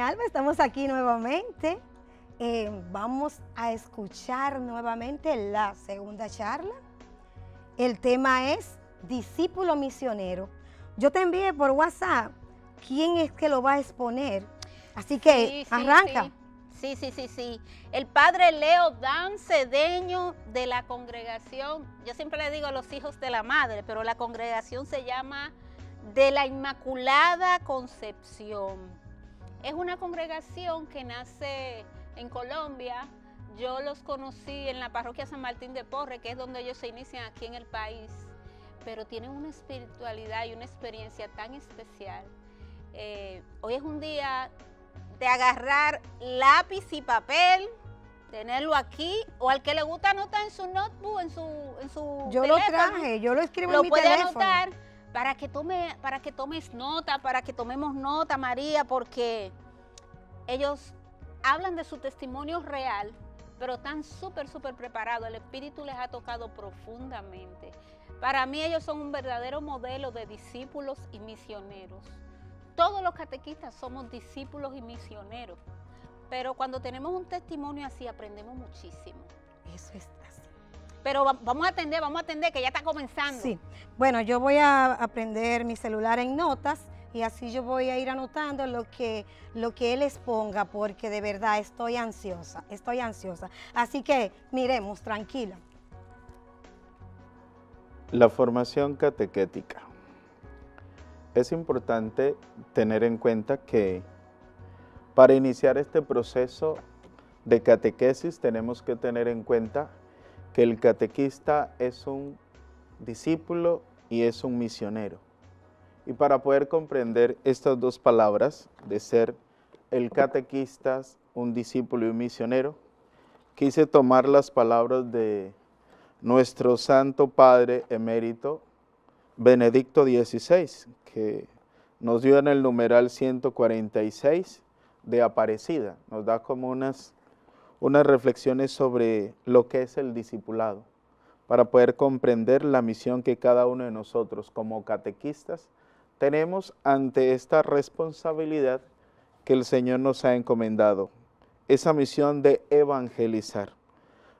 Alba, estamos aquí nuevamente. Eh, vamos a escuchar nuevamente la segunda charla. El tema es discípulo misionero. Yo te envié por WhatsApp quién es que lo va a exponer. Así que arranca. Sí, sí, sí, sí. El padre Leo Dan Cedeño de la congregación, yo siempre le digo a los hijos de la madre, pero la congregación se llama de la Inmaculada Concepción. Es una congregación que nace en Colombia. Yo los conocí en la parroquia San Martín de Porre, que es donde ellos se inician aquí en el país, pero tienen una espiritualidad y una experiencia tan especial. Eh, hoy es un día de agarrar lápiz y papel, tenerlo aquí, o al que le gusta anotar en su notebook, en su, en su Yo lo traje, yo lo escribo en mi puede anotar para que tome, para que tomes nota, para que tomemos nota, María, porque ellos hablan de su testimonio real, pero están súper, súper preparados. El Espíritu les ha tocado profundamente. Para mí ellos son un verdadero modelo de discípulos y misioneros. Todos los catequistas somos discípulos y misioneros, pero cuando tenemos un testimonio así aprendemos muchísimo. Eso es Pero vamos a atender, vamos a atender, que ya está comenzando. Sí, bueno, yo voy a aprender mi celular en notas y así yo voy a ir anotando lo que, lo que él exponga, porque de verdad estoy ansiosa, estoy ansiosa. Así que miremos, tranquila. La formación catequética. Es importante tener en cuenta que para iniciar este proceso de catequesis tenemos que tener en cuenta que el catequista es un discípulo y es un misionero. Y para poder comprender estas dos palabras de ser el catequista, un discípulo y un misionero, quise tomar las palabras de nuestro Santo Padre emérito, Benedicto XVI, que nos dio en el numeral 146 de Aparecida. Nos da como unas, unas reflexiones sobre lo que es el discipulado, para poder comprender la misión que cada uno de nosotros como catequistas tenemos ante esta responsabilidad que el Señor nos ha encomendado, esa misión de evangelizar.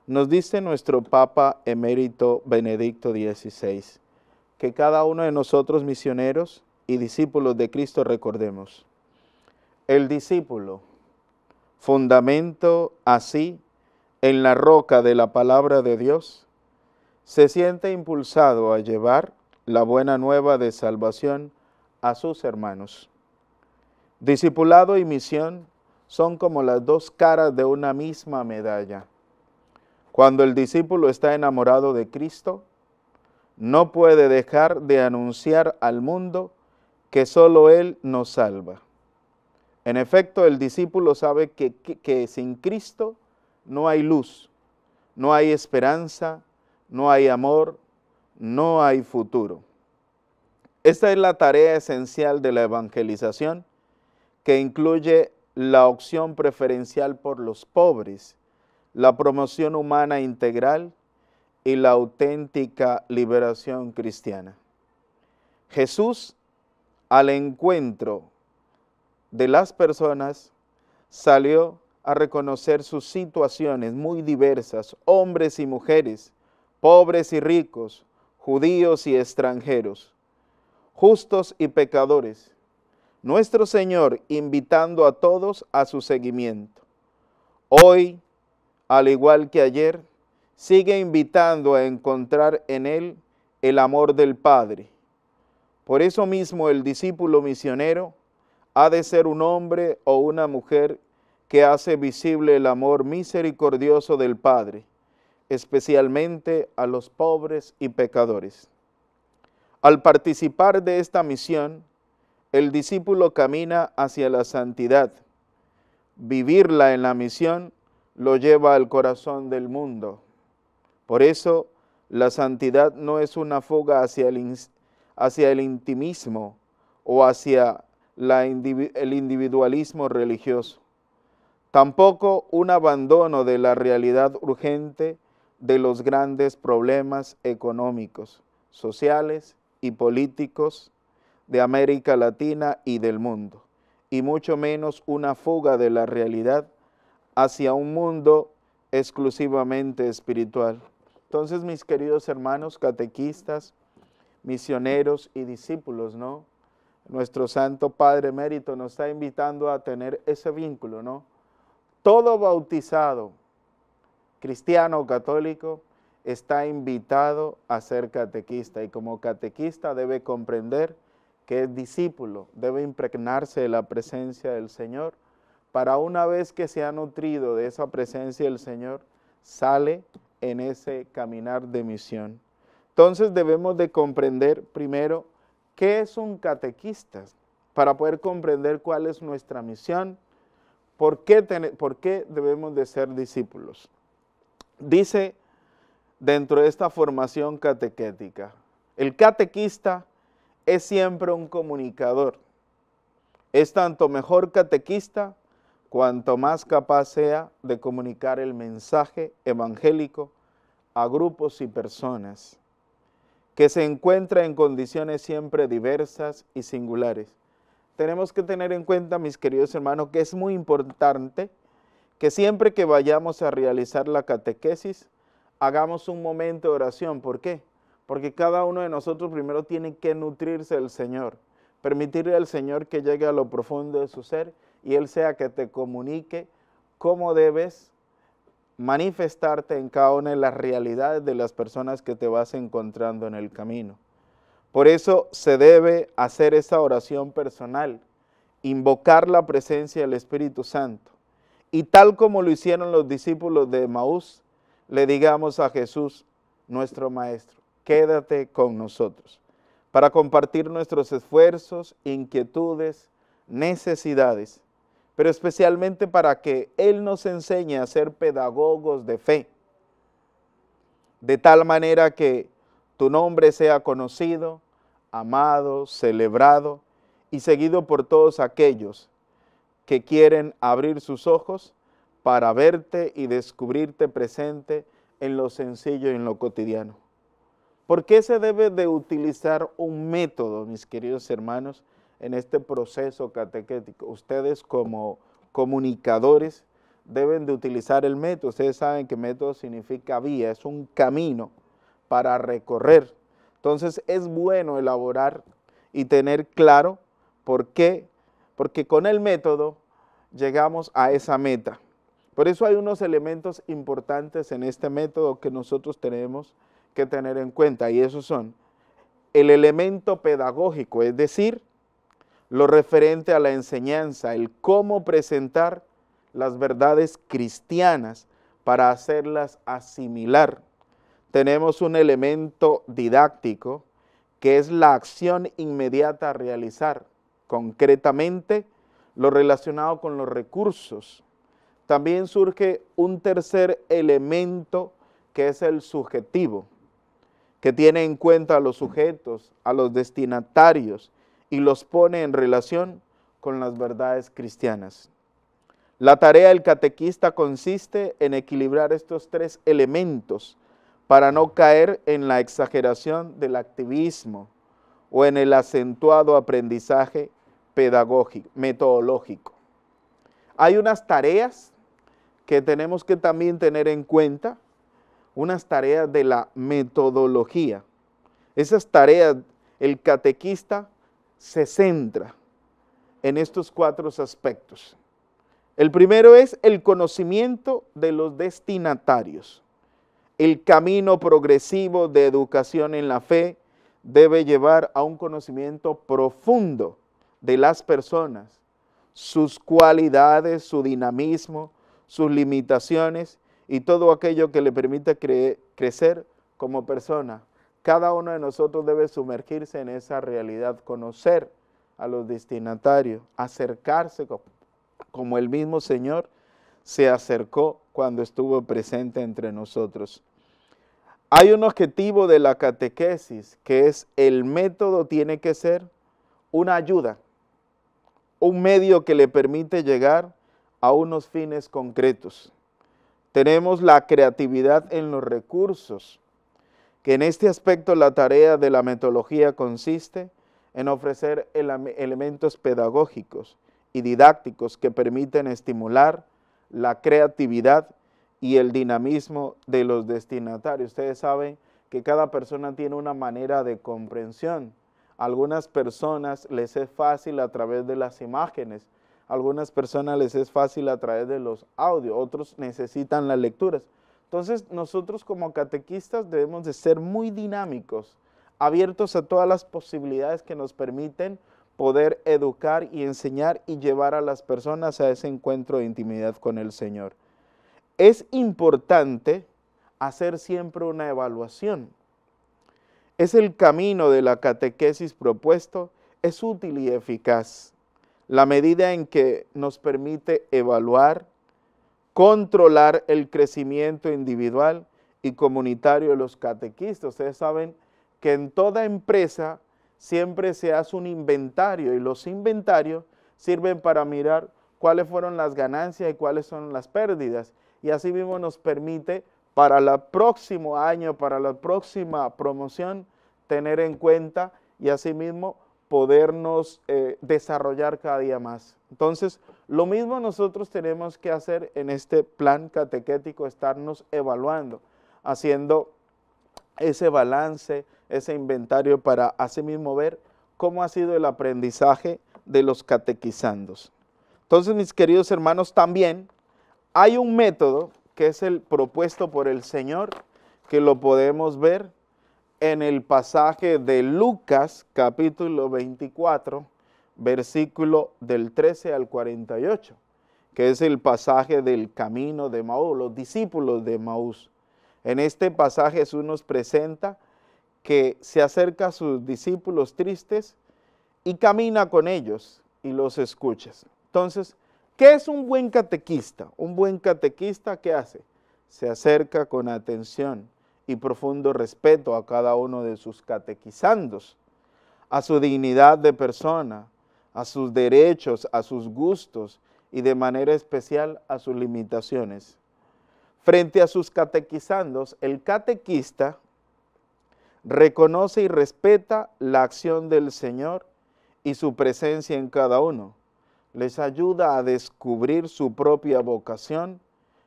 Nos dice nuestro Papa emérito Benedicto XVI, que cada uno de nosotros misioneros y discípulos de Cristo recordemos. El discípulo, fundamento así en la roca de la palabra de Dios, se siente impulsado a llevar la buena nueva de salvación a sus hermanos. Discipulado y misión son como las dos caras de una misma medalla. Cuando el discípulo está enamorado de Cristo, no puede dejar de anunciar al mundo que solo Él nos salva. En efecto, el discípulo sabe que, sin Cristo no hay luz, no hay esperanza, no hay amor, no hay futuro. Esta es la tarea esencial de la evangelización, que incluye la opción preferencial por los pobres, la promoción humana integral y la auténtica liberación cristiana. Jesús, al encuentro de las personas, salió a reconocer sus situaciones muy diversas, hombres y mujeres, pobres y ricos, judíos y extranjeros, justos y pecadores. Nuestro Señor invitando a todos a su seguimiento. Hoy, al igual que ayer, sigue invitando a encontrar en él el amor del Padre. Por eso mismo el discípulo misionero ha de ser un hombre o una mujer que hace visible el amor misericordioso del Padre, especialmente a los pobres y pecadores. Al participar de esta misión, el discípulo camina hacia la santidad. Vivirla en la misión lo lleva al corazón del mundo. Por eso la santidad no es una fuga hacia el, hacia el intimismo o hacia el individualismo religioso. Tampoco un abandono de la realidad urgente de los grandes problemas económicos, sociales y políticos de América Latina y del mundo. y mucho menos una fuga de la realidad hacia un mundo exclusivamente espiritual. Entonces, mis queridos hermanos catequistas, misioneros y discípulos, ¿no? Nuestro Santo Padre Mérito nos está invitando a tener ese vínculo, ¿no? Todo bautizado, cristiano o católico, está invitado a ser catequista y como catequista debe comprender que es discípulo, debe impregnarse de la presencia del Señor para una vez que se ha nutrido de esa presencia del Señor, sale en ese caminar de misión. Entonces debemos de comprender primero qué es un catequista para poder comprender cuál es nuestra misión, por qué, por qué debemos de ser discípulos. Dice dentro de esta formación catequética, el catequista es siempre un comunicador. Es tanto mejor catequista cuanto más capaz sea de comunicar el mensaje evangélico a grupos y personas, que se encuentran en condiciones siempre diversas y singulares. Tenemos que tener en cuenta, mis queridos hermanos, que es muy importante que siempre que vayamos a realizar la catequesis, hagamos un momento de oración. ¿Por qué? Porque cada uno de nosotros primero tiene que nutrirse del Señor, permitirle al Señor que llegue a lo profundo de su ser y Él sea que te comunique cómo debes manifestarte en cada una de las realidades de las personas que te vas encontrando en el camino. Por eso se debe hacer esa oración personal, invocar la presencia del Espíritu Santo. Y tal como lo hicieron los discípulos de Maús, le digamos a Jesús, nuestro Maestro, quédate con nosotros, para compartir nuestros esfuerzos, inquietudes, necesidades pero especialmente para que Él nos enseñe a ser pedagogos de fe, de tal manera que tu nombre sea conocido, amado, celebrado y seguido por todos aquellos que quieren abrir sus ojos para verte y descubrirte presente en lo sencillo y en lo cotidiano. ¿Por qué se debe de utilizar un método, mis queridos hermanos, en este proceso catequético. Ustedes como comunicadores deben de utilizar el método. Ustedes saben que método significa vía, es un camino para recorrer. Entonces es bueno elaborar y tener claro por qué, porque con el método llegamos a esa meta. Por eso hay unos elementos importantes en este método que nosotros tenemos que tener en cuenta y esos son el elemento pedagógico, es decir, lo referente a la enseñanza, el cómo presentar las verdades cristianas para hacerlas asimilar. Tenemos un elemento didáctico que es la acción inmediata a realizar, concretamente lo relacionado con los recursos. También surge un tercer elemento que es el subjetivo, que tiene en cuenta a los sujetos, a los destinatarios, y los pone en relación con las verdades cristianas. La tarea del catequista consiste en equilibrar estos tres elementos para no caer en la exageración del activismo o en el acentuado aprendizaje pedagógico, metodológico. Hay unas tareas que tenemos que también tener en cuenta, unas tareas de la metodología. Esas tareas el catequista se centra en estos cuatro aspectos. El primero es el conocimiento de los destinatarios. El camino progresivo de educación en la fe debe llevar a un conocimiento profundo de las personas, sus cualidades, su dinamismo, sus limitaciones y todo aquello que le permita crecer como persona cada uno de nosotros debe sumergirse en esa realidad, conocer a los destinatarios, acercarse como el mismo Señor se acercó cuando estuvo presente entre nosotros. Hay un objetivo de la catequesis que es el método tiene que ser una ayuda, un medio que le permite llegar a unos fines concretos. Tenemos la creatividad en los recursos, que en este aspecto la tarea de la metodología consiste en ofrecer elementos pedagógicos y didácticos que permiten estimular la creatividad y el dinamismo de los destinatarios. Ustedes saben que cada persona tiene una manera de comprensión. algunas personas les es fácil a través de las imágenes, algunas personas les es fácil a través de los audios, otros necesitan las lecturas. Entonces nosotros como catequistas debemos de ser muy dinámicos, abiertos a todas las posibilidades que nos permiten poder educar y enseñar y llevar a las personas a ese encuentro de intimidad con el Señor. Es importante hacer siempre una evaluación. Es el camino de la catequesis propuesto, es útil y eficaz. La medida en que nos permite evaluar, controlar el crecimiento individual y comunitario de los catequistas. Ustedes saben que en toda empresa siempre se hace un inventario y los inventarios sirven para mirar cuáles fueron las ganancias y cuáles son las pérdidas. Y así mismo nos permite para el próximo año, para la próxima promoción, tener en cuenta y asimismo podernos eh, desarrollar cada día más. Entonces, lo mismo nosotros tenemos que hacer en este plan catequético, estarnos evaluando, haciendo ese balance, ese inventario para asimismo ver cómo ha sido el aprendizaje de los catequizandos. Entonces, mis queridos hermanos, también hay un método que es el propuesto por el Señor, que lo podemos ver en el pasaje de Lucas capítulo 24, versículo del 13 al 48, que es el pasaje del camino de Maús, los discípulos de Maús. En este pasaje Jesús nos presenta que se acerca a sus discípulos tristes y camina con ellos y los escucha. Entonces, ¿Qué es un buen catequista? Un buen catequista, ¿qué hace? Se acerca con atención y profundo respeto a cada uno de sus catequizandos, a su dignidad de persona, a sus derechos, a sus gustos y de manera especial a sus limitaciones. Frente a sus catequizandos, el catequista reconoce y respeta la acción del Señor y su presencia en cada uno les ayuda a descubrir su propia vocación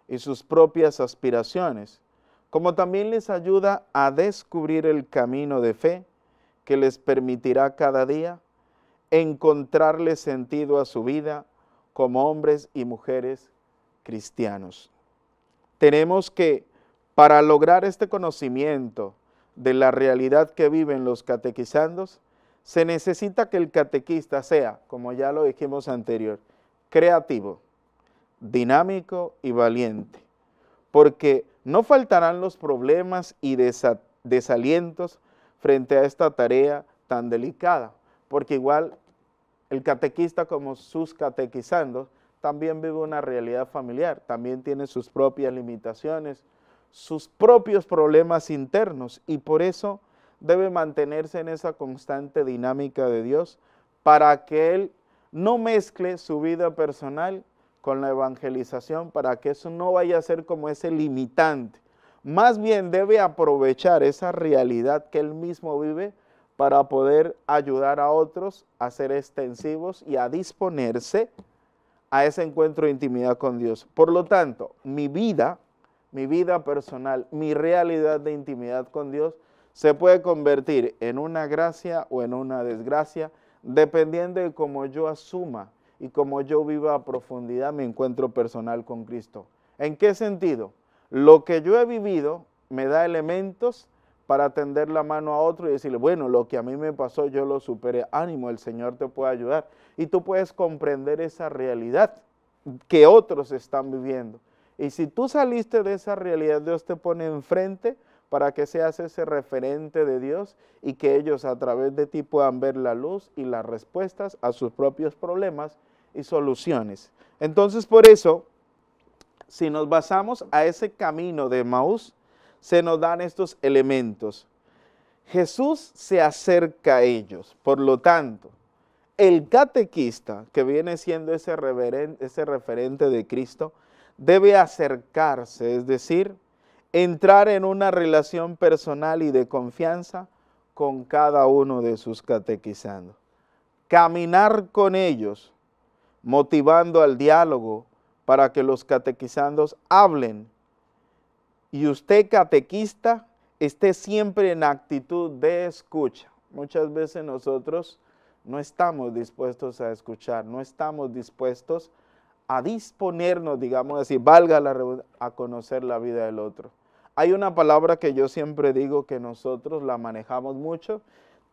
y sus propias aspiraciones, como también les ayuda a descubrir el camino de fe que les permitirá cada día encontrarle sentido a su vida como hombres y mujeres cristianos. Tenemos que, para lograr este conocimiento de la realidad que viven los catequizandos, se necesita que el catequista sea, como ya lo dijimos anterior, creativo, dinámico y valiente, porque no faltarán los problemas y desalientos frente a esta tarea tan delicada, porque igual el catequista como sus catequizandos también vive una realidad familiar, también tiene sus propias limitaciones, sus propios problemas internos y por eso debe mantenerse en esa constante dinámica de Dios para que Él no mezcle su vida personal con la evangelización, para que eso no vaya a ser como ese limitante. Más bien debe aprovechar esa realidad que Él mismo vive para poder ayudar a otros a ser extensivos y a disponerse a ese encuentro de intimidad con Dios. Por lo tanto, mi vida, mi vida personal, mi realidad de intimidad con Dios se puede convertir en una gracia o en una desgracia, dependiendo de cómo yo asuma y cómo yo viva a profundidad mi encuentro personal con Cristo. ¿En qué sentido? Lo que yo he vivido me da elementos para tender la mano a otro y decirle, bueno, lo que a mí me pasó yo lo superé, ánimo, el Señor te puede ayudar. Y tú puedes comprender esa realidad que otros están viviendo. Y si tú saliste de esa realidad, Dios te pone enfrente para que seas ese referente de Dios y que ellos a través de ti puedan ver la luz y las respuestas a sus propios problemas y soluciones. Entonces, por eso, si nos basamos a ese camino de Maús, se nos dan estos elementos. Jesús se acerca a ellos, por lo tanto, el catequista, que viene siendo ese, referente de Cristo, debe acercarse, es decir, entrar en una relación personal y de confianza con cada uno de sus catequizandos. Caminar con ellos motivando al diálogo para que los catequizandos hablen. Y usted, catequista, esté siempre en actitud de escucha. Muchas veces nosotros no estamos dispuestos a escuchar, no estamos dispuestos a disponernos, digamos así, valga la a conocer la vida del otro. Hay una palabra que yo siempre digo que nosotros la manejamos mucho,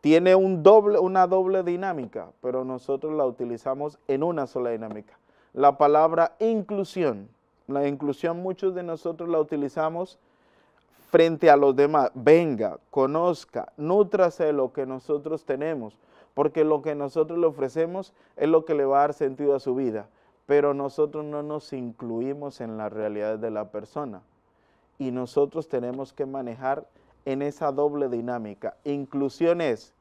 tiene una doble dinámica, pero nosotros la utilizamos en una sola dinámica. La palabra inclusión. La inclusión muchos de nosotros la utilizamos frente a los demás. Venga, conozca, nútrase de lo que nosotros tenemos, porque lo que nosotros le ofrecemos es lo que le va a dar sentido a su vida, pero nosotros no nos incluimos en la realidad de la persona. Y nosotros tenemos que manejar en esa doble dinámica. Inclusión es,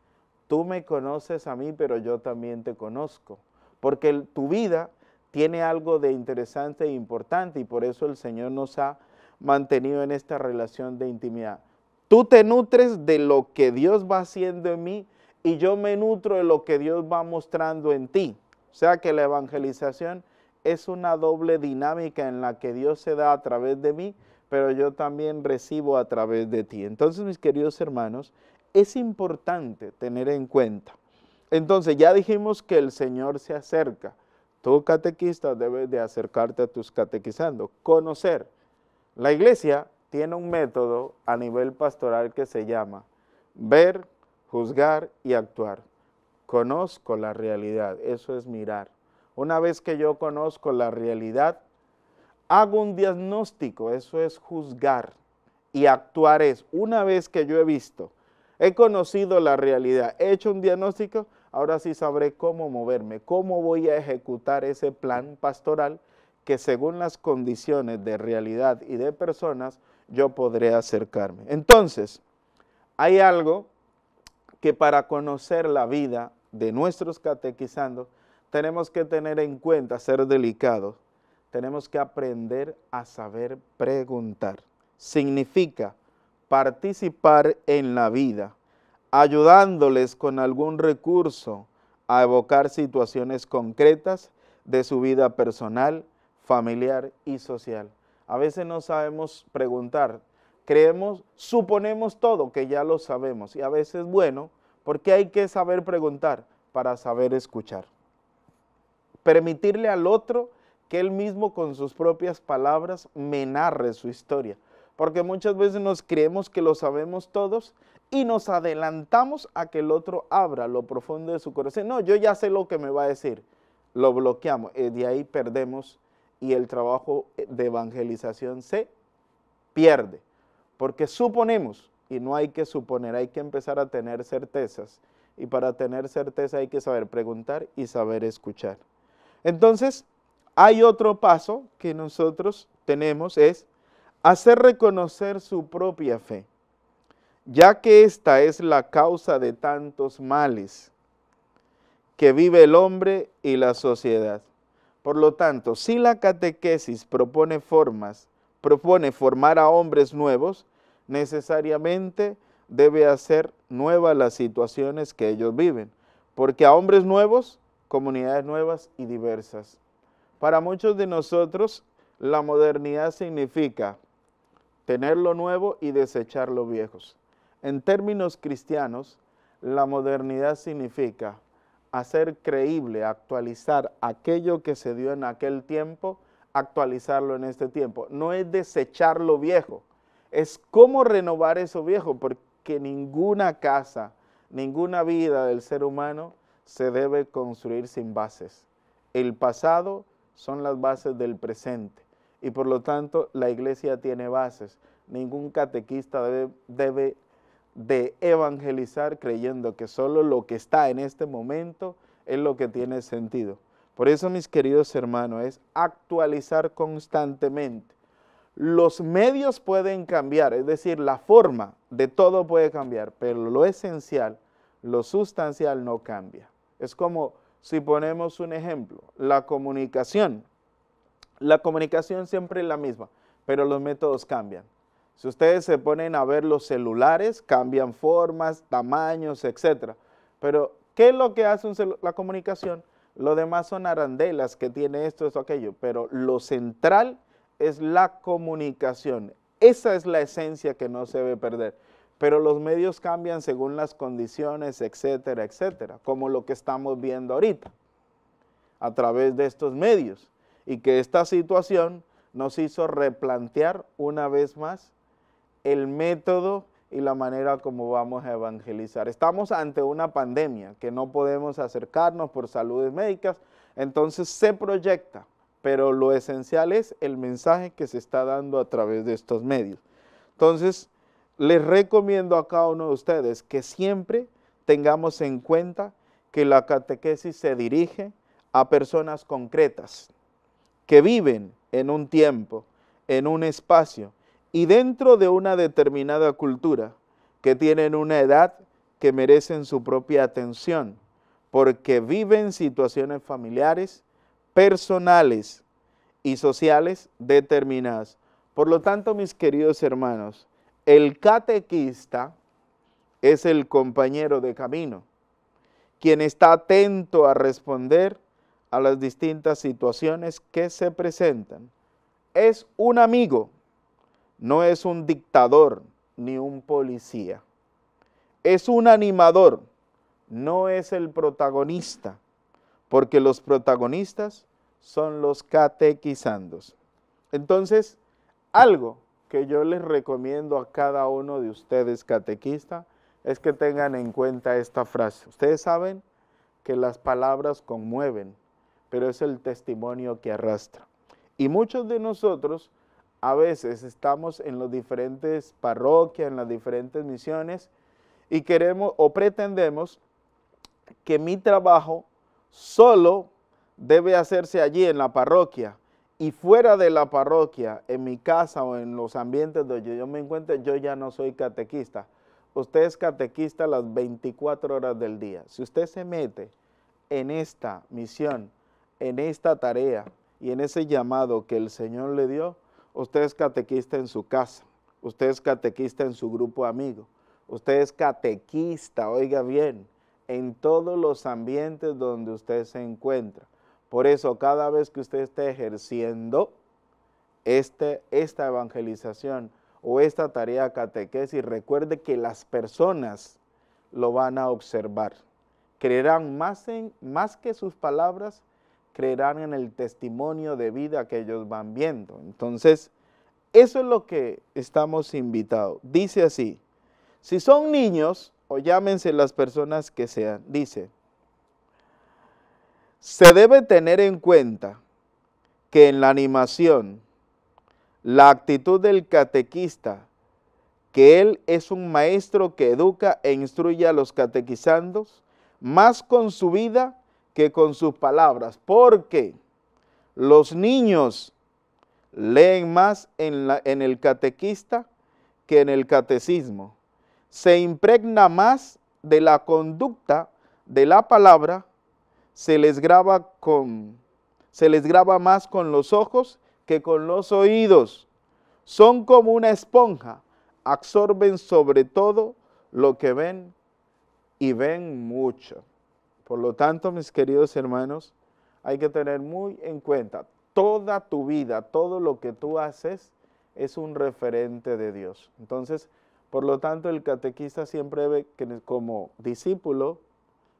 tú me conoces a mí, pero yo también te conozco, porque tu vida tiene algo de interesante e importante y por eso el Señor nos ha mantenido en esta relación de intimidad. Tú te nutres de lo que Dios va haciendo en mí y yo me nutro de lo que Dios va mostrando en ti. O sea que la evangelización es una doble dinámica en la que Dios se da a través de mí, pero yo también recibo a través de ti. Entonces, mis queridos hermanos, es importante tener en cuenta. Entonces, ya dijimos que el Señor se acerca. Tú, catequista, debes de acercarte a tus catequizando, conocer. La iglesia tiene un método a nivel pastoral que se llama ver, juzgar y actuar. Conozco la realidad, eso es mirar. Una vez que yo conozco la realidad, hago un diagnóstico, eso es juzgar. Y actuar es, una vez que yo he visto, he conocido la realidad, he hecho un diagnóstico, ahora sí sabré cómo moverme, cómo voy a ejecutar ese plan pastoral que según las condiciones de realidad y de personas yo podré acercarme. Entonces, hay algo que para conocer la vida de nuestros catequizandos tenemos que tener en cuenta, ser delicados, tenemos que aprender a saber preguntar. Significa participar en la vida, ayudándoles con algún recurso a evocar situaciones concretas de su vida personal, familiar y social. A veces no sabemos preguntar, creemos, suponemos todo que ya lo sabemos y a veces bueno, porque hay que saber preguntar para saber escuchar. Permitirle al otro que él mismo con sus propias palabras me narre su historia, porque muchas veces nos creemos que lo sabemos todos y nos adelantamos a que el otro abra lo profundo de su corazón. No, yo ya sé lo que me va a decir. Lo bloqueamos. Y de ahí perdemos y el trabajo de evangelización se pierde. Porque suponemos, y no hay que suponer, hay que empezar a tener certezas. Y para tener certeza hay que saber preguntar y saber escuchar. Entonces, hay otro paso que nosotros tenemos, es hacer reconocer su propia fe ya que esta es la causa de tantos males que vive el hombre y la sociedad. Por lo tanto, si la catequesis propone formas, propone formar a hombres nuevos, necesariamente debe hacer nuevas las situaciones que ellos viven, porque a hombres nuevos, comunidades nuevas y diversas. Para muchos de nosotros, la modernidad significa tener lo nuevo y desechar lo viejos. En términos cristianos, la modernidad significa hacer creíble, actualizar aquello que se dio en aquel tiempo, actualizarlo en este tiempo. No es desechar lo viejo, es cómo renovar eso viejo, porque ninguna casa, ninguna vida del ser humano se debe construir sin bases. El pasado son las bases del presente y por lo tanto la iglesia tiene bases. Ningún catequista debe, de evangelizar creyendo que solo lo que está en este momento es lo que tiene sentido. Por eso, mis queridos hermanos, es actualizar constantemente. Los medios pueden cambiar, es decir, la forma de todo puede cambiar, pero lo esencial, lo sustancial no cambia. Es como si ponemos un ejemplo, la comunicación. La comunicación siempre es la misma, pero los métodos cambian. Si ustedes se ponen a ver los celulares, cambian formas, tamaños, etc. Pero, ¿qué es lo que hace la comunicación? Lo demás son arandelas que tiene esto, esto, aquello, pero lo central es la comunicación. Esa es la esencia que no se debe perder. Pero los medios cambian según las condiciones, etcétera, etcétera, como lo que estamos viendo ahorita a través de estos medios. Y que esta situación nos hizo replantear una vez más el método y la manera como vamos a evangelizar. Estamos ante una pandemia que no podemos acercarnos por saludes médicas, entonces se proyecta, pero lo esencial es el mensaje que se está dando a través de estos medios. Entonces, les recomiendo a cada uno de ustedes que siempre tengamos en cuenta que la catequesis se dirige a personas concretas que viven en un tiempo, en un espacio, y dentro de una determinada cultura que tienen una edad que merecen su propia atención, porque viven situaciones familiares, personales y sociales determinadas. Por lo tanto, mis queridos hermanos, el catequista es el compañero de camino, quien está atento a responder a las distintas situaciones que se presentan. Es un amigo no es un dictador ni un policía. Es un animador, no es el protagonista, porque los protagonistas son los catequizandos. Entonces, algo que yo les recomiendo a cada uno de ustedes catequista es que tengan en cuenta esta frase. Ustedes saben que las palabras conmueven, pero es el testimonio que arrastra. Y muchos de nosotros a veces estamos en las diferentes parroquias, en las diferentes misiones y queremos o pretendemos que mi trabajo solo debe hacerse allí en la parroquia y fuera de la parroquia, en mi casa o en los ambientes donde yo me encuentro, yo ya no soy catequista. Usted es catequista las 24 horas del día. Si usted se mete en esta misión, en esta tarea y en ese llamado que el Señor le dio, Usted es catequista en su casa, usted es catequista en su grupo amigo, usted es catequista, oiga bien, en todos los ambientes donde usted se encuentra. Por eso cada vez que usted esté ejerciendo este, esta evangelización o esta tarea catequesis, recuerde que las personas lo van a observar. Creerán más, en, más que sus palabras, creerán en el testimonio de vida que ellos van viendo. Entonces, eso es lo que estamos invitados. Dice así, si son niños, o llámense las personas que sean, dice, se debe tener en cuenta que en la animación, la actitud del catequista, que él es un maestro que educa e instruye a los catequizandos, más con su vida que con sus palabras, porque los niños leen más en, la, en el catequista que en el catecismo. Se impregna más de la conducta de la palabra, se les graba con se les graba más con los ojos que con los oídos. Son como una esponja, absorben sobre todo lo que ven y ven mucho. Por lo tanto, mis queridos hermanos, hay que tener muy en cuenta, toda tu vida, todo lo que tú haces es un referente de Dios. Entonces, por lo tanto, el catequista siempre debe, que como discípulo,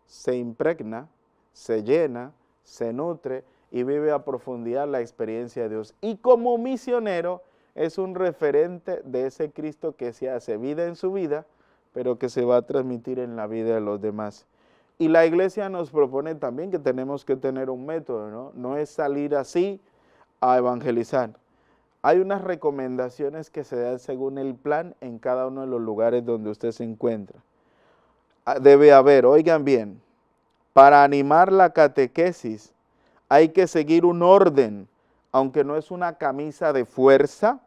se impregna, se llena, se nutre y vive a profundidad la experiencia de Dios. Y como misionero, es un referente de ese Cristo que se hace vida en su vida, pero que se va a transmitir en la vida de los demás. Y la iglesia nos propone también que tenemos que tener un método, ¿no? No es salir así a evangelizar. Hay unas recomendaciones que se dan según el plan en cada uno de los lugares donde usted se encuentra. Ah, debe haber, oigan bien, para animar la catequesis hay que seguir un orden, aunque no es una camisa de fuerza,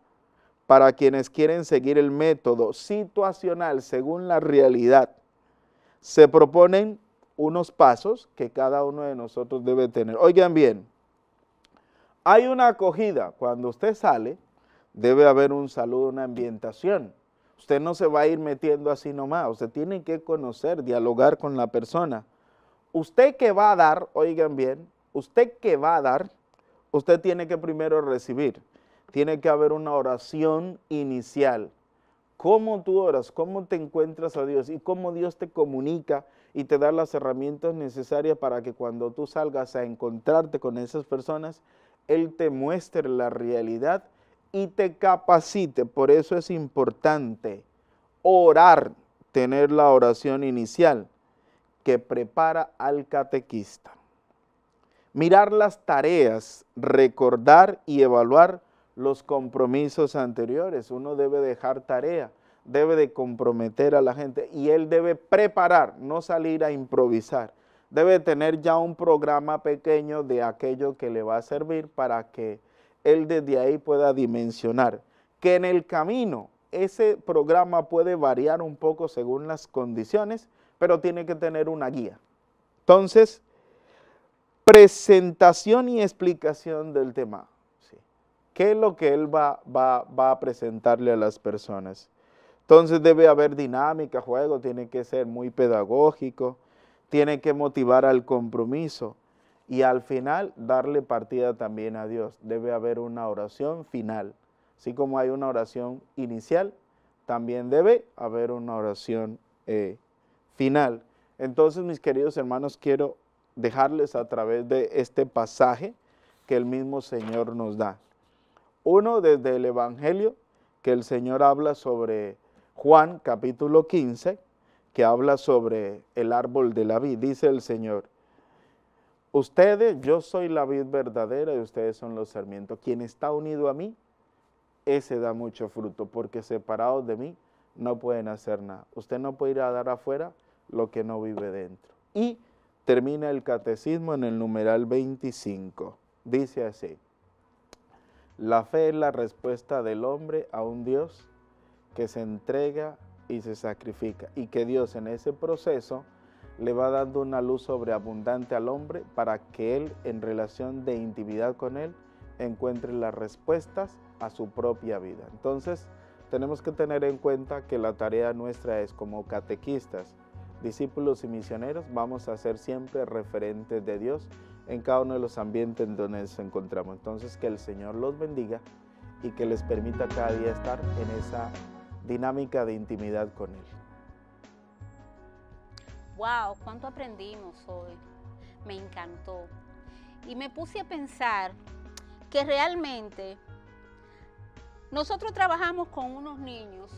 para quienes quieren seguir el método situacional según la realidad. Se proponen unos pasos que cada uno de nosotros debe tener. Oigan bien, hay una acogida. Cuando usted sale, debe haber un saludo, una ambientación. Usted no se va a ir metiendo así nomás. Usted tiene que conocer, dialogar con la persona. Usted que va a dar, oigan bien, usted que va a dar, usted tiene que primero recibir. Tiene que haber una oración inicial. ¿Cómo tú oras? ¿Cómo te encuentras a Dios? Y cómo Dios te comunica y te da las herramientas necesarias para que cuando tú salgas a encontrarte con esas personas, Él te muestre la realidad y te capacite. Por eso es importante orar, tener la oración inicial que prepara al catequista. Mirar las tareas, recordar y evaluar los compromisos anteriores. Uno debe dejar tarea, debe de comprometer a la gente y él debe preparar, no salir a improvisar. Debe tener ya un programa pequeño de aquello que le va a servir para que él desde ahí pueda dimensionar. Que en el camino ese programa puede variar un poco según las condiciones, pero tiene que tener una guía. Entonces, presentación y explicación del tema. ¿Qué es lo que él va, va, va, a presentarle a las personas? Entonces debe haber dinámica, juego, tiene que ser muy pedagógico, tiene que motivar al compromiso y al final darle partida también a Dios. Debe haber una oración final. Así como hay una oración inicial, también debe haber una oración eh, final. Entonces, mis queridos hermanos, quiero dejarles a través de este pasaje que el mismo Señor nos da. Uno desde el Evangelio, que el Señor habla sobre Juan capítulo 15, que habla sobre el árbol de la vid. Dice el Señor, ustedes, yo soy la vid verdadera y ustedes son los sarmientos. Quien está unido a mí, ese da mucho fruto, porque separados de mí no pueden hacer nada. Usted no puede ir a dar afuera lo que no vive dentro. Y termina el catecismo en el numeral 25. Dice así, la fe es la respuesta del hombre a un Dios que se entrega y se sacrifica y que Dios en ese proceso le va dando una luz sobreabundante al hombre para que él en relación de intimidad con él encuentre las respuestas a su propia vida. Entonces, tenemos que tener en cuenta que la tarea nuestra es como catequistas, discípulos y misioneros, vamos a ser siempre referentes de Dios en cada uno de los ambientes en donde nos encontramos. Entonces, que el Señor los bendiga y que les permita cada día estar en esa dinámica de intimidad con Él. ¡Wow! ¿Cuánto aprendimos hoy? Me encantó. Y me puse a pensar que realmente nosotros trabajamos con unos niños,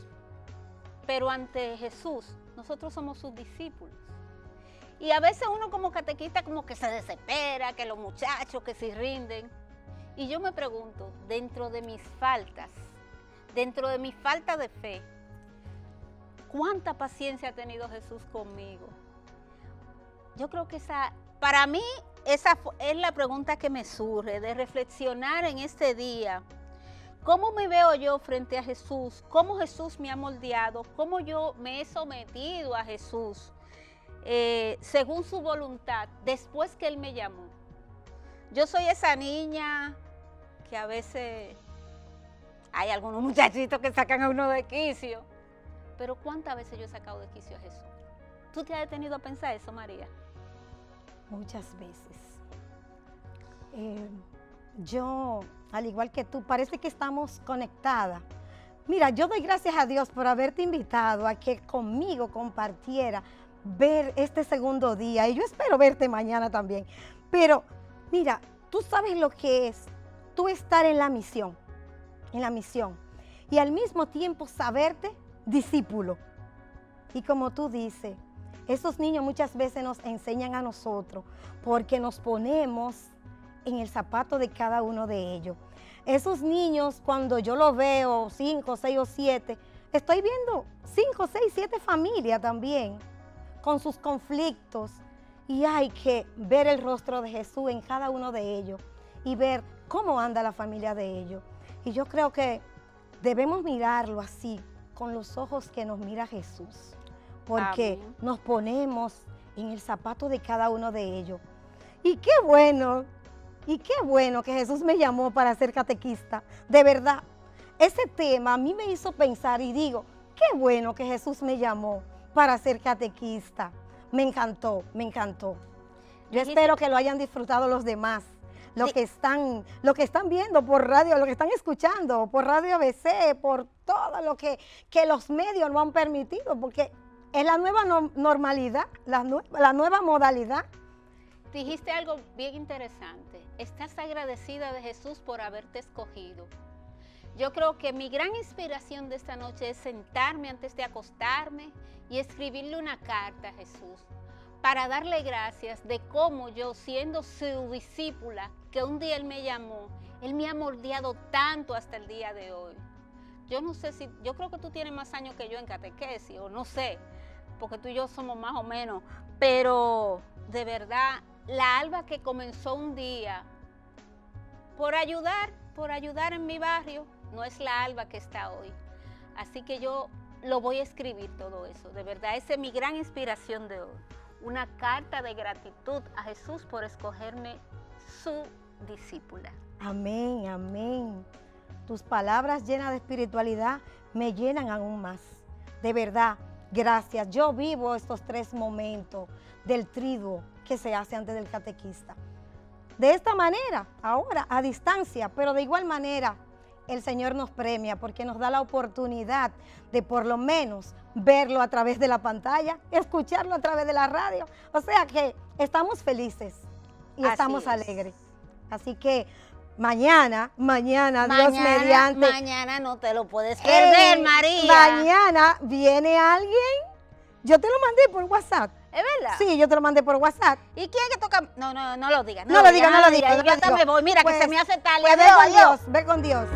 pero ante Jesús nosotros somos sus discípulos. Y a veces uno como catequista como que se desespera, que los muchachos que se rinden. Y yo me pregunto, dentro de mis faltas, dentro de mi falta de fe, ¿cuánta paciencia ha tenido Jesús conmigo? Yo creo que esa, para mí, esa es la pregunta que me surge, de reflexionar en este día. ¿Cómo me veo yo frente a Jesús? ¿Cómo Jesús me ha moldeado? ¿Cómo yo me he sometido a Jesús eh, según su voluntad después que Él me llamó? Yo soy esa niña que a veces hay algunos muchachitos que sacan a uno de quicio, pero ¿cuántas veces yo he sacado de quicio a Jesús? ¿Tú te has detenido a pensar eso, María? Muchas veces. Eh, yo, al igual que tú, parece que estamos conectadas. Mira, yo doy gracias a Dios por haberte invitado a que conmigo compartiera ver este segundo día. Y yo espero verte mañana también. Pero mira, tú sabes lo que es tú estar en la misión, en la misión. Y al mismo tiempo saberte discípulo. Y como tú dices, esos niños muchas veces nos enseñan a nosotros porque nos ponemos en el zapato de cada uno de ellos. Esos niños, cuando yo los veo, cinco, seis o siete, estoy viendo cinco, seis, siete familias también, con sus conflictos. Y hay que ver el rostro de Jesús en cada uno de ellos y ver cómo anda la familia de ellos. Y yo creo que debemos mirarlo así, con los ojos que nos mira Jesús, porque nos ponemos en el zapato de cada uno de ellos. Y qué bueno y qué bueno que Jesús me llamó para ser catequista. De verdad, ese tema a mí me hizo pensar y digo, qué bueno que Jesús me llamó para ser catequista. Me encantó, me encantó. Yo espero que lo hayan disfrutado los demás. Los que están, lo que están viendo por radio, lo que están escuchando por radio ABC, por todo lo que, que los medios no han permitido, porque es la nueva no- normalidad, la nueva modalidad. Dijiste algo bien interesante. Estás agradecida de Jesús por haberte escogido. Yo creo que mi gran inspiración de esta noche es sentarme antes de acostarme y escribirle una carta a Jesús para darle gracias de cómo yo, siendo su discípula, que un día Él me llamó, Él me ha moldeado tanto hasta el día de hoy. Yo no sé si, yo creo que tú tienes más años que yo en catequesis, o no sé, porque tú y yo somos más o menos, pero de verdad, la alba que comenzó un día por ayudar, por ayudar en mi barrio, no es la alba que está hoy. Así que yo lo voy a escribir todo eso, de verdad, esa es mi gran inspiración de hoy. Una carta de gratitud a Jesús por escogerme su discípula. Amén, amén. Tus palabras llenas de espiritualidad me llenan aún más. De verdad, gracias. Yo vivo estos tres momentos del triduo que se hace antes del catequista. De esta manera, ahora, a distancia, pero de igual manera, el Señor nos premia porque nos da la oportunidad de por lo menos verlo a través de la pantalla, escucharlo a través de la radio. O sea que estamos felices y Así estamos es. alegres. Así que mañana, mañana, Dios mediante. mañana no te lo puedes perder, eh, María. Mañana viene alguien. Yo te lo mandé por WhatsApp. ¿Es verdad? Sí, yo te lo mandé por WhatsApp. ¿Y quién que toca? No, no, no lo digas. No lo diga, no lo diga. Yo hasta me voy. Mira, que Pues, se me hace tarde. Pues ve con. Dios, ve con Dios.